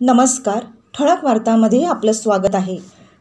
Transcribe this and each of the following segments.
नमस्कार. ठळक वार्तामध्ये आपलं स्वागत आहे.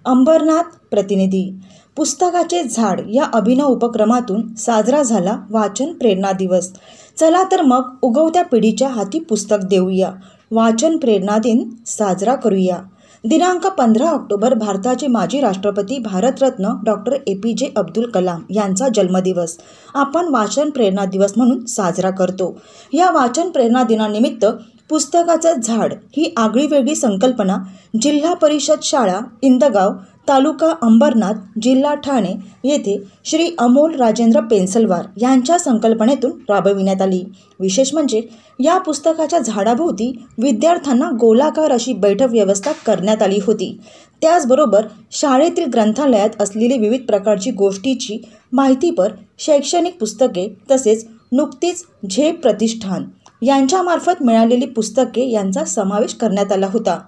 अंबरनाथ प्रतिनिधी. पुस्तकाचे झाड या अभिनव उपक्रमातून साजरा झाला वाचन प्रेरणा दिवस. चला तर मग उगवत्या पिढीच्या हाती पुस्तक देऊया. वाचन प्रेरणा दिन साजरा करूया. दिनांक पंधरा ऑक्टोबर भारताचे माजी राष्ट्रपती भारतरत्न डॉक्टर ए पी जे अब्दुल कलाम यांचा जन्मदिवस. आपण वाचन प्रेरणा दिवस म्हणून साजरा करतो. या वाचन प्रेरणा दिनानिमित्त पुस्तकाचं झाड ही आगळीवेगळी संकल्पना जिल्हा परिषद शाळा इंदगाव तालुका अंबरनाथ जिल्हा ठाणे येथे श्री अमोल राजेंद्र पेन्सलवार यांच्या संकल्पनेतून राबविण्यात आली. विशेष म्हणजे या पुस्तकाच्या झाडाभोवती विद्यार्थ्यांना गोलाकार अशी बैठक व्यवस्था करण्यात आली होती. त्याचबरोबर शाळेतील ग्रंथालयात असलेली विविध प्रकारची गोष्टीची माहितीपर शैक्षणिक पुस्तके तसेच नुकतीच झेप प्रतिष्ठान यांच्यामार्फत मिळालेली पुस्तके यांचा समावेश करण्यात आला होता.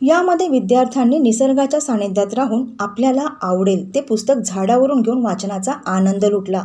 यामध्ये विद्यार्थ्यांनी निसर्गाच्या सानिध्यात राहून आपल्याला आवडेल ते पुस्तक झाडावरून घेऊन वाचनाचा आनंद लुटला.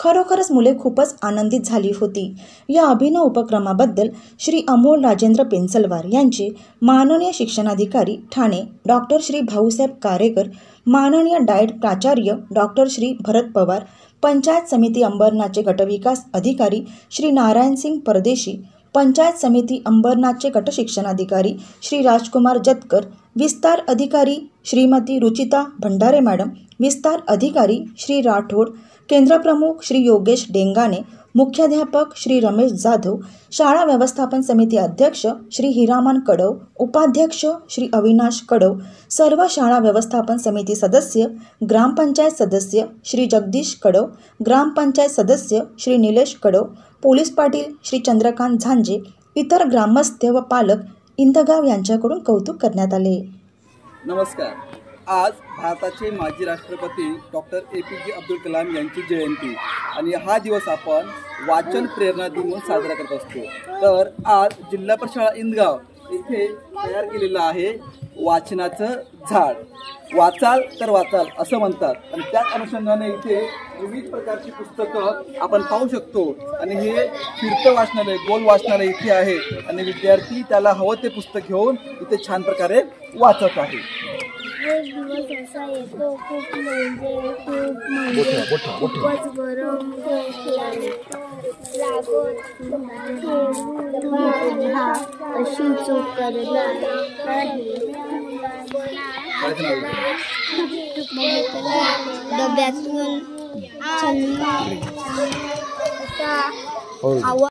खरोखरच मुले खूपच आनंदित झाली होती. या अभिनव उपक्रमाबद्दल श्री अमोल राजेंद्र पेन्सलवार यांचे माननीय शिक्षणाधिकारी ठाणे डॉक्टर श्री भाऊसाहेब कारेकर माननीय डाएट प्राचार्य डॉक्टर श्री भरत पवार पंचायत समिती अंबरनाथचे गटविकास अधिकारी श्री नारायणसिंग परदेशी पंचायत समिती अंबरनाथचे गटशिक्षणाधिकारी श्री राजकुमार जतकर विस्तार अधिकारी श्रीमती रुचिता भंडारे मॅडम विस्तार अधिकारी श्री राठोड केंद्रप्रमुख श्री योगेश डेंगाणे मुख्याध्यापक श्री रमेश जाधव शाळा व्यवस्थापन समिती अध्यक्ष श्री हिरामन कडव उपाध्यक्ष श्री अविनाश कडव सर्व शाळा व्यवस्थापन समिती सदस्य ग्रामपंचायत सदस्य श्री जगदीश कडव ग्रामपंचायत सदस्य श्री निलेश कडव पोलीस पाटील श्री चंद्रकांत झांजे इतर ग्रामस्थ व पालक इंदगाव यांच्याकडून कौतुक करण्यात आले. नमस्कार. आज भारताचे माजी राष्ट्रपती डॉक्टर ए पी जे अब्दुल कलाम यांची जयंती आणि हा दिवस आपण वाचन प्रेरणा दिन म्हणून साजरा करत असतो. तर आज जिल्हा परिषद इंदगाव इथे तयार केलेलं आहे वाचनाचं झाड. वाचाल तर वाचाल असं म्हणतात. आणि त्याच अनुषंगाने इथे विविध प्रकारची पुस्तकं आपण पाहू शकतो. आणि हे फिरतं वाचनालय गोल वाचनालय इथे आहे. आणि विद्यार्थी त्याला हवं ते पुस्तक घेऊन इथे छान प्रकारे वाचत आहे. एक दिवस असा येतो खूप म्हणजे खूप म्हणजे खूपच गरम हा अशी चूक करणार नाही डब्यातून असा आवाज